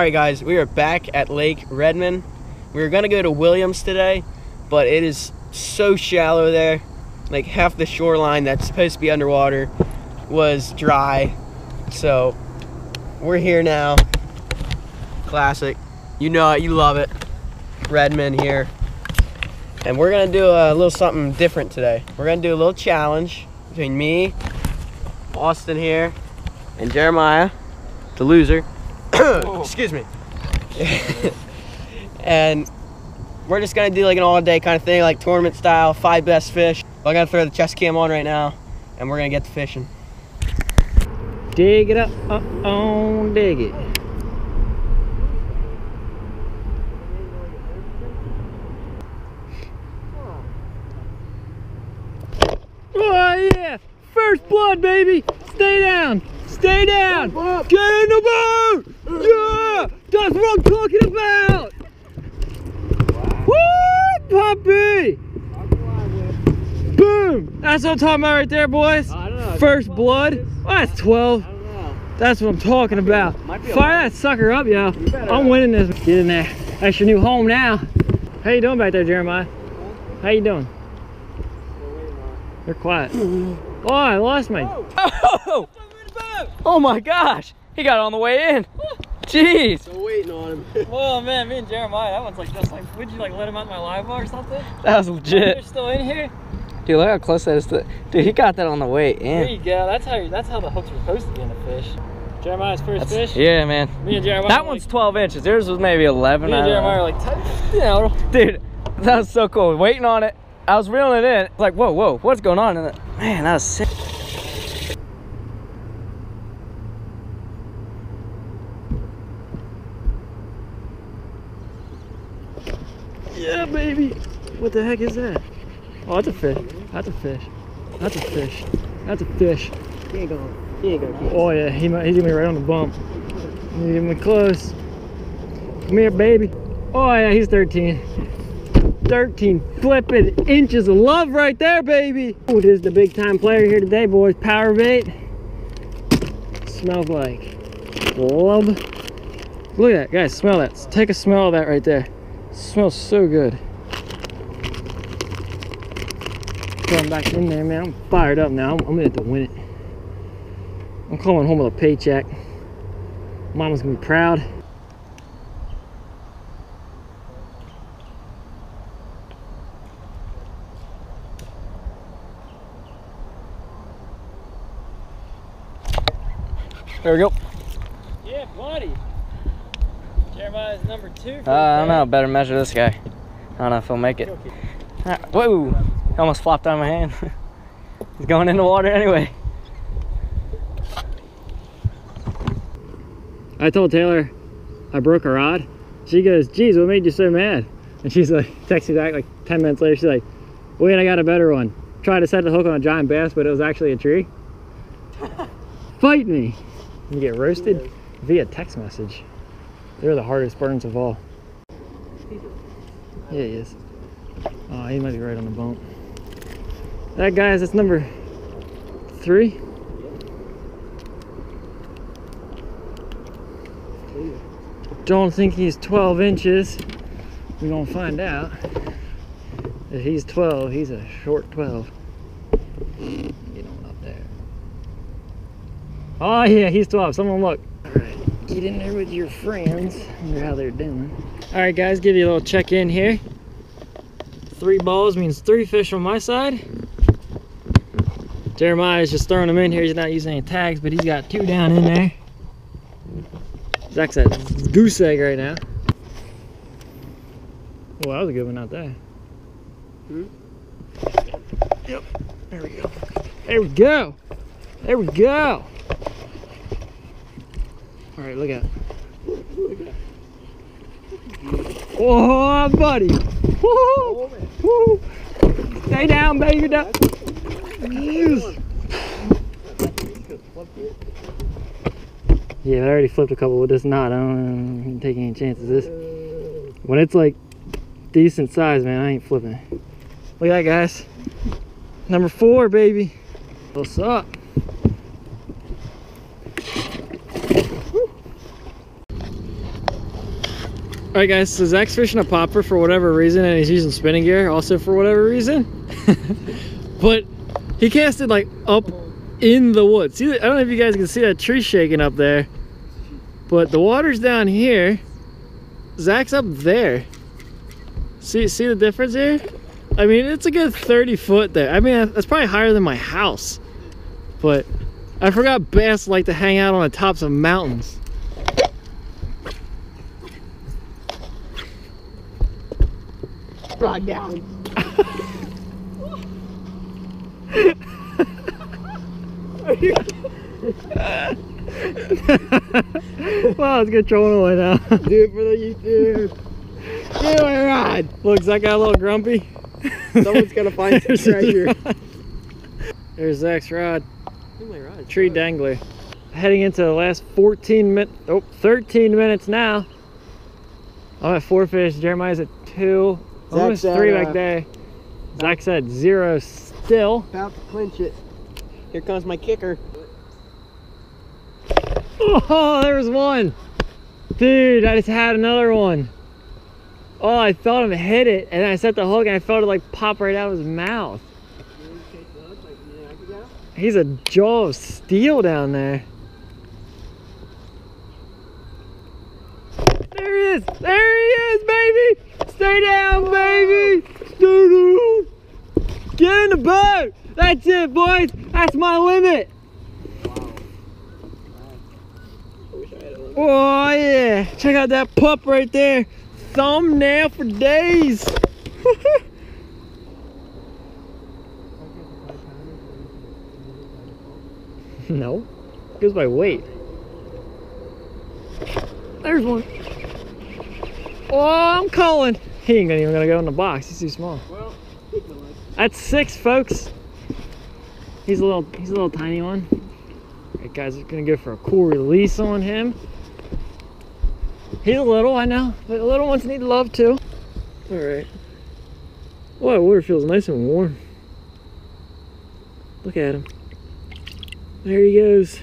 Alright guys, we are back at Lake Redman. We were gonna go to Williams today, but it is so shallow there. Like half the shoreline that's supposed to be underwater was dry. So we're here now. Classic. You know it, you love it. Redman here. And we're gonna do a little something different today. We're gonna do a little challenge between me, Austin here, and Jeremiah, the loser. Excuse me. and we're just gonna do like an all day kind of thing, like tournament style, five best fish. I'm gonna throw the chest cam on right now, and we're gonna get to fishing. Dig it up, uh, up on, dig it. Oh yeah! First blood, baby! Stay down! Stay down! Get in the boat! Yeah! That's what I'm talking about! Woo, puppy! Boom! That's what I'm talking about right there, boys. First blood. Oh, that's 12. That's what I'm talking about. Fire that sucker up, yo. I'm winning this. Get in there. That's your new home now. How you doing back there, Jeremiah? How you doing? They're quiet. Oh, I lost my. Oh! Oh my gosh! He got on the way in. Jeez. Still waiting on him. Oh man, me and Jeremiah, that one's like just like, would you like let him out my live bar or something? That was legit. You're still in here? Dude, look how close that is to Dude, he got that on the way in. There you go. That's how that's how the hooks are supposed to be in a fish. Jeremiah's first That's- fish. yeah, man. Me and Jeremiah. That one's like, 12 inches. Yours was maybe 11. me I and Jeremiah are like, "T- you know, Dude, that was so cool. Waiting on it. I was reeling it in. Like, whoa, whoa, what's going on? And it- man, that was sick. What the heck is that? Oh, that's a fish. That's a fish. That's a fish. That's a fish. He ain't going. He ain't going. Oh yeah, he might, he's gonna be right on the bump. Get me close. Come here, baby. Oh yeah, he's 13. 13 flipping inches of love right there, baby. Oh, it is the big time player here today, boys. Power bait. Smells like love. Look at that, guys. Smell that. Take a smell of that right there. smells so good. Going back in there, man. I'm fired up now. I'm, I'm gonna have to win it. I'm calling home with a paycheck. Mama's gonna be proud. There we go. Yeah, buddy. Jeremiah's number two. Uh, I don't know. Better measure this guy. I don't know if he'll make it. Ah, whoa! Almost flopped out of my hand. He's going in the water anyway. I told Taylor I broke a rod. She goes, geez, what made you so mad? And she's like, texts me back like 10 minutes later. She's like, wait, I got a better one. Tried to set the hook on a giant bass, but it was actually a tree. Fight me. You get roasted via text message. They're the hardest burns of all. Yeah, he is. Oh, he might be right on the bump. That guy's, that's number three. Don't think he's 12 inches. We're gonna find out. If he's 12, he's a short 12. Get on up there. Oh yeah, he's 12. Someone look. Alright, get in there with your friends. Wonder how they're doing. Alright guys, give you a little check in here. Three balls means three fish on my side. Jeremiah is just throwing them in here. He's not using any tags, but he's got two down in there. Zach's at goose egg right now. Well, that was a good one out there. Hmm? Yep. There we go. There we go. There we go. All right, look out. Oh, buddy. Woo! Woo! Stay down, baby. Down. Yeah, I already flipped a couple with this knot. I don't uh, take any chances. This when it's like decent size, man, I ain't flipping. Look at that, guys. Number four, baby. What's up? All right, guys. So Zach's fishing a popper for whatever reason, and he's using spinning gear also for whatever reason. but he casted like up in the woods. See, I don't know if you guys can see that tree shaking up there, but the water's down here. Zach's up there. See, see the difference here? I mean, it's a good 30 foot there. I mean, that's probably higher than my house. But I forgot bass like to hang out on the tops of mountains. Rod down. wow, it's good trolling away now. Do it for the YouTube. Do it, Rod. Look, Zach got a little grumpy. Someone's gonna find some treasure. There's Zach's rod. My rod. Tree dangler. Heading into the last 14 minutes, oh, 13 minutes now. I'm at four fish, Jeremiah's at two, almost Zach's at, three uh, back there. Zach's at zero still. About to clinch it. Here comes my kicker. Oh, there was one. Dude, I just had another one. Oh, I felt him hit it, and I set the hook, and I felt it like pop right out of his mouth. He's a jaw of steel down there. There he is! There he is, baby! Stay down, baby! Stay! Get in the boat! That's it, boys! That's my limit! Oh yeah! Check out that pup right there! Thumbnail for days! no. Goes by weight. There's one. Oh, I'm calling. He ain't even gonna go in the box. He's too small. Well, That's six, folks. He's a little, he's a little tiny one. All right, guys, we're gonna go for a cool release on him. He's a little, I know, but little ones need love too. All right. Well, that water feels nice and warm. Look at him. There he goes.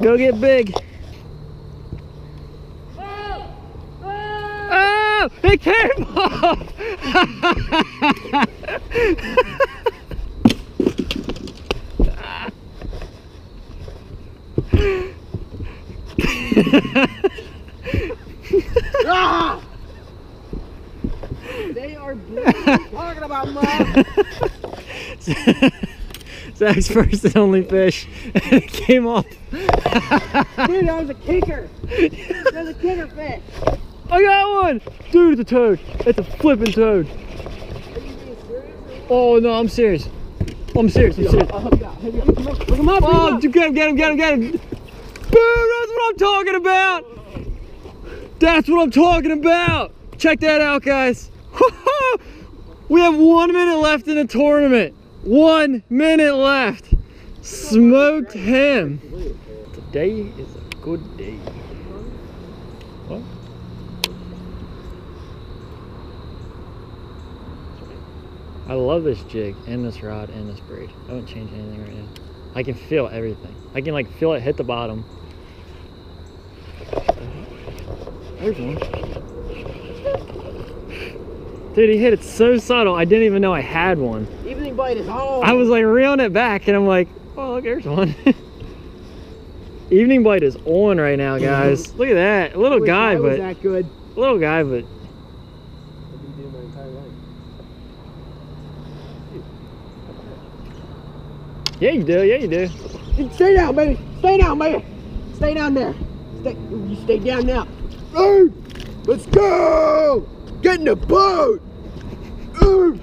Go get big. Oh, oh it came off. ah! They are talking about mom. Zach's first and only fish. And it came off. Dude, that was a kicker. That was a kicker fish. I got one! Dude, it's a toad. It's a flipping toad. Are you being serious? Oh, no, I'm serious. I'm serious. I'm serious. I'll help you out. Help you out. Look him up. Look him up. Oh, get him, get him, get him, get him. I'm talking about. That's what I'm talking about. Check that out, guys. we have one minute left in the tournament. One minute left. Smoked him. Today is a good day. What? I love this jig and this rod and this braid. I wouldn't change anything right now. I can feel everything. I can like feel it hit the bottom. There's one. Dude, he hit it so subtle, I didn't even know I had one. Evening bite is home. I was like reeling it back and I'm like, oh, look, there's one. Evening bite is on right now, guys. Look at that. A little guy, but that good. little guy, but yeah, you do. Yeah, you do. Stay down, baby. Stay down, baby. Stay down there. Stay. You stay down now. Hey, let's go. Get in the boat. Ooh.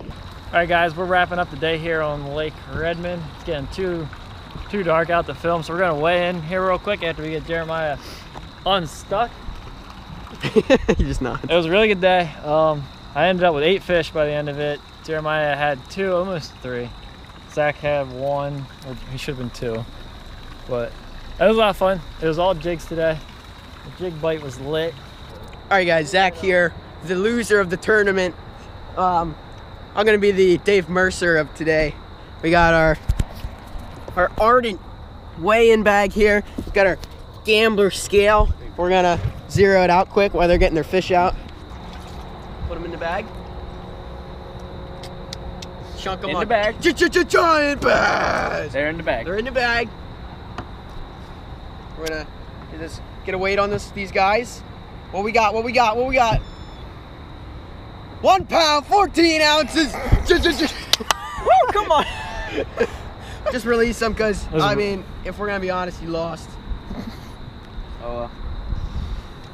All right, guys, we're wrapping up the day here on Lake Redman. It's getting too too dark out to film, so we're gonna weigh in here real quick after we get Jeremiah unstuck. you just not. It was a really good day. Um, I ended up with eight fish by the end of it. Jeremiah had two, almost three. Zach had one, or he should have been two. But it was a lot of fun. It was all jigs today. The jig bite was lit. All right, guys. Zach here, the loser of the tournament. Um, I'm gonna be the Dave Mercer of today. We got our our ardent weigh-in bag here. Got our gambler scale. We're gonna zero it out quick while they're getting their fish out. Put them in the bag. Chunk them In up. the bag. Giant bass. They're in the bag. They're in the bag. We're gonna get this, get a weight on this these guys. What we got? What we got? What we got? One pound, 14 ounces. Just, just, just, Woo, come on. just release them because Those I mean, if we're gonna be honest, you lost. Oh, uh,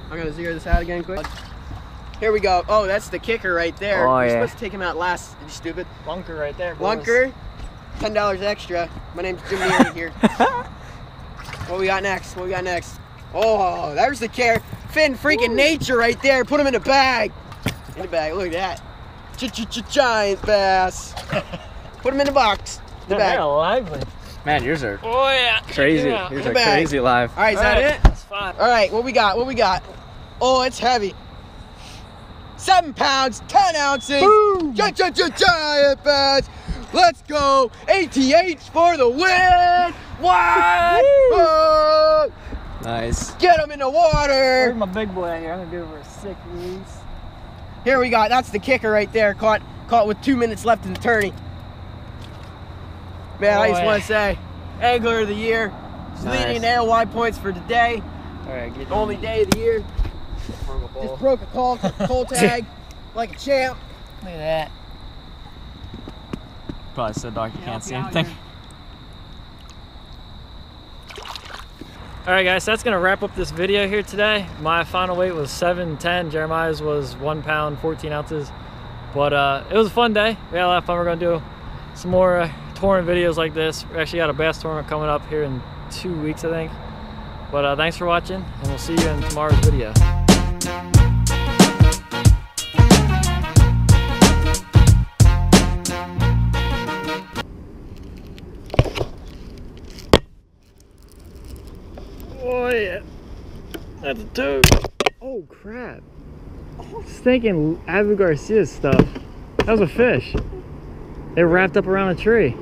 I'm gonna zero this out again quick. Here we go. Oh, that's the kicker right there. Oh, You're yeah. supposed to take him out last, you stupid. Bunker right there. boys. Lunker, ten dollars extra. My name's Jimmy here. what we got next? What we got next? Oh, there's the care. Finn freaking nature right there. Put him in a bag. In the bag. Look at that. Ch-ch-ch-giant bass. Put him in the box. The bag. Yeah, All lively. man, yours are Oh yeah. crazy. Yeah. Yours In the are bag. crazy live. All right, is that Alright, it? That's fine. All right, what we got? What we got? Oh, it's heavy. Seven pounds, ten ounces. Ch-ch-ch-giant bass. Let's go. ATH for the win. What? Oh, Nice. get him in the water. Where's my big boy at here? I'm gonna do it for a sick release. Here we got. That's the kicker right there. Caught caught with two minutes left in the tourney. Man, I just want to say, angler of the year. He's Nice. leading in AOY points for today. All right, get Only day of the year. Just broke a call, cold tag like a champ. Look at that. Probably so dark you Yeah, can't see I'll be out anything. All right, guys, that's gonna wrap up this video here today. My final weight was 710. Jeremiah's was one pound, 14 ounces. But uh, it was a fun day. We had a lot of fun. We're gonna do some more uh, touring videos like this. We actually got a bass tournament coming up here in two weeks, I think. But uh, thanks for watching, and we'll see you in tomorrow's video. Toad. Oh crap! Stinking Abu Garcia stuff. That was a fish. It wrapped up around a tree.